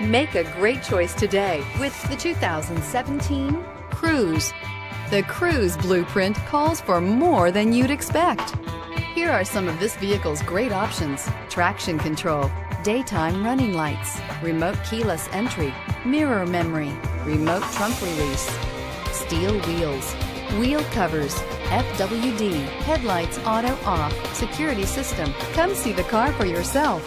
Make a great choice today with the 2017 Cruze. The Cruze blueprint calls for more than you'd expect. Here are some of this vehicle's great options traction control, daytime running lights, remote keyless entry, mirror memory, remote trunk release, steel wheels, wheel covers, FWD, headlights auto off, security system. Come see the car for yourself.